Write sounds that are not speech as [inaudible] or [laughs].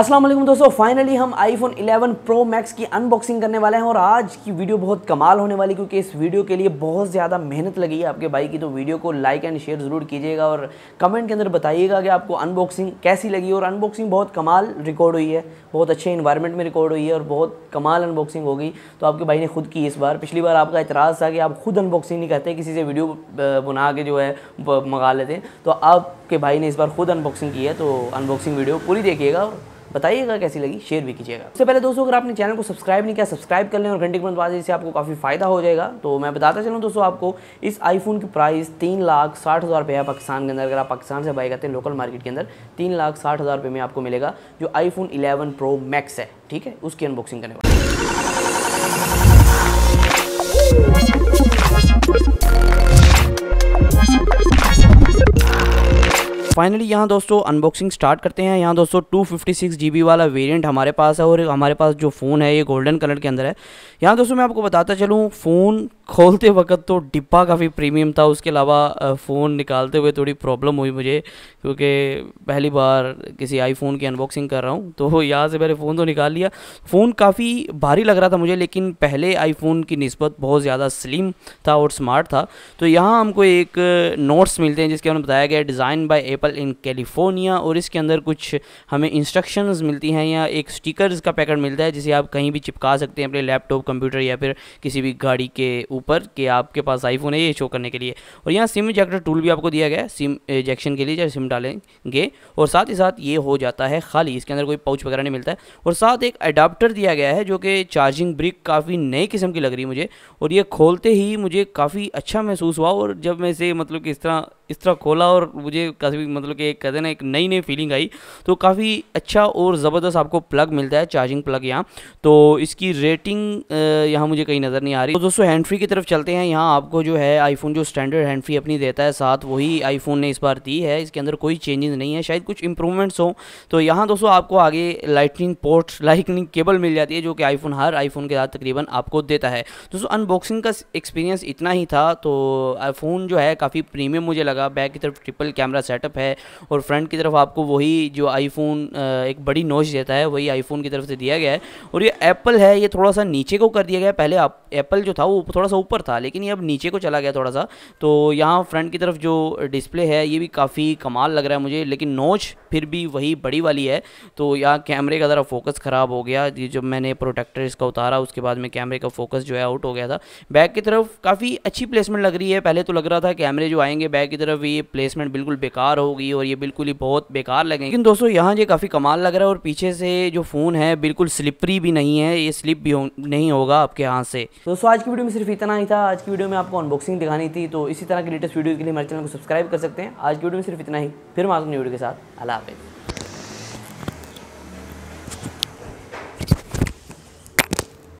वालेकुम दोस्तों फाइनली हम आईफोन 11 प्रो मैक्स की अनबॉक्सिंग करने वाले हैं और आज की वीडियो बहुत कमाल होने वाली क्योंकि इस वीडियो के लिए बहुत ज़्यादा मेहनत लगी है आपके भाई की तो वीडियो को लाइक एंड शेयर ज़रूर कीजिएगा और कमेंट के अंदर बताइएगा कि आपको अनबॉक्सिंग कैसी लगी और अनबॉक्सिंग बहुत कमाल रिकॉर्ड हुई है, बहुत अच्छे इन्वायरमेंट में रिकॉर्ड हुई है और बहुत कमाल अनबॉक्सिंग हो गई। तो आपके भाई ने खुद की इस बार, पिछली बार आपका इतराज़ था कि आप खुद अनबॉक्सिंग नहीं करते, किसी से वीडियो बना के जो है मंगा लेते। तो तो आपके भाई ने इस बार खुद अनबॉक्सिंग की है तो अनबॉक्सिंग वीडियो पूरी देखिएगा और बताइएगा कैसी लगी शेयर भी कीजिएगा। सबसे पहले दोस्तों, अगर आपने चैनल को सब्सक्राइब नहीं किया सब्सक्राइब कर लें और घंटे के बाद इससे आपको काफ़ी फ़ायदा हो जाएगा। तो मैं बताता चलूँ दोस्तों आपको, इस आईफोन की प्राइस तीन लाख साठ हज़ार रुपये है पाकिस्तान के अंदर। अगर आप पाकिस्तान से बाई करते हैं लोकल मार्केट के अंदर, तीन लाख साठ हज़ार रुपये में आपको मिलेगा, जो आईफोन इलेवन प्रो मैक्स है, ठीक है? उसकी अनबॉक्सिंग करने वाले। फाइनली यहाँ दोस्तों अनबॉक्सिंग स्टार्ट करते हैं। यहाँ दोस्तों टू फिफ्टी वाला वेरियंट हमारे पास है और हमारे पास जो फ़ोन है, ये गोल्डन कलर के अंदर है। यहाँ दोस्तों, मैं आपको बताता चलूँ फ़ोन खोलते वक्त तो डिब्बा काफ़ी प्रीमियम था। उसके अलावा फ़ोन निकालते हुए थोड़ी प्रॉब्लम हुई मुझे, क्योंकि पहली बार किसी आईफोन की अनबॉक्सिंग कर रहा हूँ तो [laughs] यहाँ से मैंने फ़ोन तो निकाल लिया। फ़ोन काफ़ी भारी लग रहा था मुझे, लेकिन पहले आईफोन की नस्बत बहुत ज़्यादा स्लिम था और स्मार्ट था। तो यहाँ हमको एक नोट्स मिलते हैं, जिसके अंदर बताया गया design by Apple in California और इसके अंदर कुछ हमें इंस्ट्रक्शंस मिलती हैं या एक स्टिकर्स का पैकेट मिलता है, जिसे आप कहीं भी चिपका सकते हैं, अपने लैपटॉप कंप्यूटर या फिर किसी भी गाड़ी के ऊपर कि आपके पास आईफोन है, ये शो करने के लिए। और यहाँ सिम इजेक्टर टूल भी आपको दिया गया है सिम इजेक्शन के लिए जब सिम डालेंगे। और साथ ही साथ ये हो जाता है खाली, इसके अंदर कोई पाउच वगैरह नहीं मिलता है। और साथ एक अडाप्टर दिया गया है, जो कि चार्जिंग ब्रिक काफ़ी नई किस्म की लग रही है मुझे। और ये खोलते ही मुझे काफ़ी अच्छा महसूस हुआ, और जब मैं इसे मतलब कि इस तरह इस तरह खोला और मुझे काफ़ी मतलब कि कहते ना, एक नई नई फीलिंग आई। तो काफ़ी अच्छा और ज़बरदस्त आपको प्लग मिलता है चार्जिंग प्लग यहाँ। तो इसकी रेटिंग यहाँ मुझे कहीं नज़र नहीं आ रही। तो दोस्तों हैंड फ्री की तरफ़ चलते हैं। यहाँ आपको जो है आईफोन जो स्टैंडर्ड हैंड फ्री अपनी देता है साथ, वही आईफोन ने इस बार दी है। इसके अंदर कोई चेंजेस नहीं है। शायद कुछ इंप्रूवमेंट्स हों। तो यहाँ दोस्तों, आपको आगे लाइटनिंग पोर्ट लाइटनिंग केबल मिल जाती है, जो कि आईफोन हर आईफोन के साथ तकरीबन आपको देता है। दोस्तों अनबॉक्सिंग का एक्सपीरियंस इतना ही था। तो फ़ोन जो है, काफ़ी प्रीमियम मुझे लगा। बैक की तरफ़ ट्रिपल कैमरा सेटअप है और फ्रंट की तरफ़ आपको वही जो आईफोन एक बड़ी नोच देता है, वही आईफोन की तरफ़ से दिया गया है। और ये एप्पल है, ये थोड़ा सा नीचे को कर दिया गया पहले आप एप्पल जो था वो थोड़ा सा ऊपर था, लेकिन ये अब नीचे को चला गया थोड़ा सा तो यहाँ फ्रंट की तरफ़ जो डिस्प्ले है, ये भी काफ़ी कमाल लग रहा है मुझे, लेकिन नोच फिर भी वही बड़ी वाली है। तो यहाँ कैमरे का ज़रा फोकस ख़राब हो गया जब मैंने प्रोटेक्टर इसका उतारा, उसके बाद में कैमरे का फोकस जो है आउट हो गया था। बैक की तरफ़ काफ़ी अच्छी प्लेसमेंट लग रही है, पहले तो लग रहा था कैमरे जो आएँगे, बैक की तरफ़ ये प्लेसमेंट बिल्कुल बेकार होगी और ये बिल्कुल ही बहुत बेकार लगेंगे लेकिन दोस्तों यहाँ ये काफ़ी कमाल लग रहा है और पीछे से जो फ़ोन है बिल्कुल स्लिपरी भी नहीं है। ये स्लिप भी हो, नहीं होगा आपके हाथ से। दोस्तों आज की वीडियो में सिर्फ़ इतना ही था। आज की वीडियो में आपको अनबॉक्सिंग दिखानी थी तो इसी तरह की लेटेस्ट वीडियो के लिए हमारे चैनल को सब्सक्राइब कर सकते हैं। आज की वीडियो में सिर्फ़ इतना ही। फिर मैं आपको वीडियो के साथ। अला हाफिज़।